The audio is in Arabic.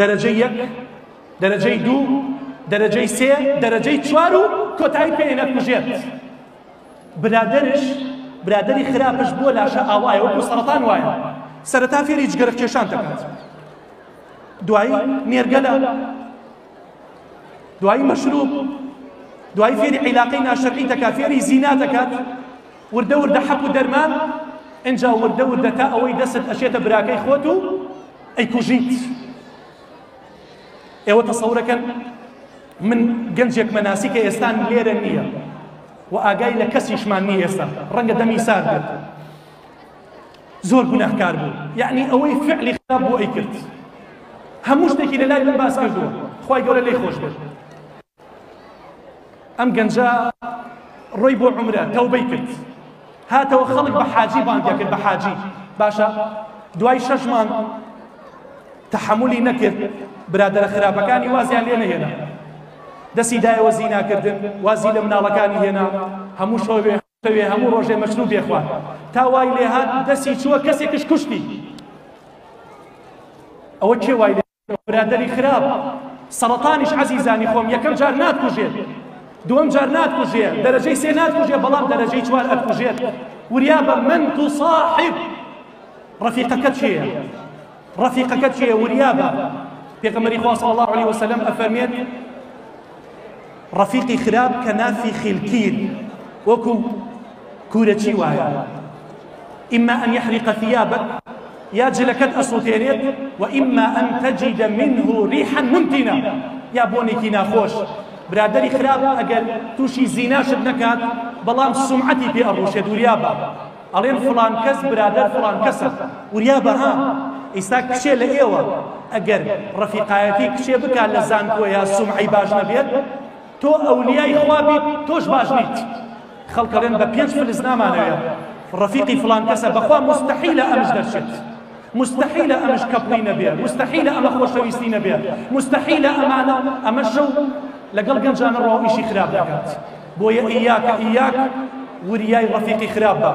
دەرەجەی یەک دەرەجەی دوو دەرەجەی سێ دەرەجەی چوار و کۆتایی پێ نەکوژێت. برادرش برادری خراپش بۆ لاشە ئاوایە وەکو سەرەتان وایە. سەرەتا فێری جگەرە کێشان دەکات. دوایی نێرگەلە. دوایی مەشروب. دوایی فێری عیلاقی ناشەقی دەکا فێری زینا دەکات. وردە وردە حەق و دەرمان. اینجا وردە وردە تا ئەوەی دەست ئەشێتە براکەی خۆت و ئەیکوژیت ئێوە تەسەورەکەن من گەنجێک مەناسیکە ئێستان لێرە نییە و ئاگای لە کەسیشمان نیە ئێستا ڕەنگە دەمی سار بێت زۆر گوناهکار بوو یعنی ئەوەی فعلی خراپ بۆ ئەی کرد هەموو شتێکی لە لای من باس خۆش بێت ئەم گەنجە ڕۆی بۆ عمرە تەوبەی کرد هاتەوە خەڵک بە حاجی بانگیا کرد بە حاجی باشە دوای شەشمان تحملی نەکرد برادرە خراپەکانی وازیان لێ نەهێنا دەستی دایەوە زیناکردن وازی لە مناڵەکانی هێنا. هەموو شەوێ شەوێ هەموو ڕۆژێ مەشروع بێخوان تا وای لێ هات دەستی چووە کەسێکش کوشتی. ئەوە کێ وای لێ؟ برادری خراپ سەرەتانیش عەزیزانی خۆم یەکەم جار ناتکوژێت دوم جار ناتکوژێت دەرەجەی سێ ناتکوژێت بەڵام دەرەجەی چوار ئەتکوژێت وریا بە من تصاحب ڕەفیقەکەت چییە؟ ڕەفیقەکەت چییە وریا بە پێغەمبەری خوا صلی الله عليه وسلم ئەفەرمێت ڕەفیقی خراپ کە نافی خیلکیر وەکو وایە إما أن يحرق ثيابك يا جلكت أسوتينيت وإما أن تجد منه ريحا منتنة يا بوني كينا خوش. برادری خراپ ئەگەر تووشی زیناشت نەکات بەڵام سمعەتی پێ ئەڕوشێت وریابە ئەڵێن فلان کەس برادر فلان کەسە. وریابە ها ئیستا کچێ لە ئێوە. ئەگەر ڕەفیقایەتی کچێ بکات لە زانکۆ یا سمعی باش نەبێت تۆ ئەولیای خوابیت تۆش باش نیت. خەڵکەڵێن بە پێنج فلز نامانەوێت ڕەفیقی فلان کەسە بەخوا مستحیلە ئەمش دەرچێت. مستحيل أمش كبري نبيه مستحيل أما خوشويستي نبيه مستحيل أمانة أما شو لەگەڵ گەنجانە ڕۆ ئیشی خراپ دەکات. بۆیە ئیاکە ئیاک وریای ڕەفیقی خراپ بە.